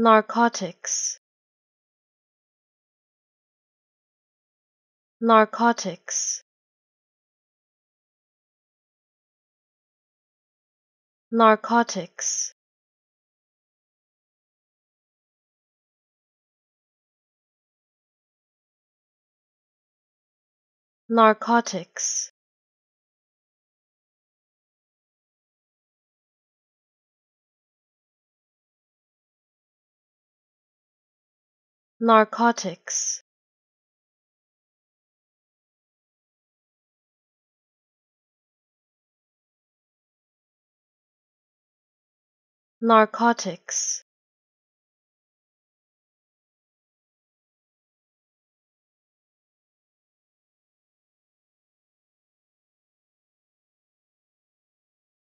narcotics. Narcotics. Narcotics. Narcotics narcotics. Narcotics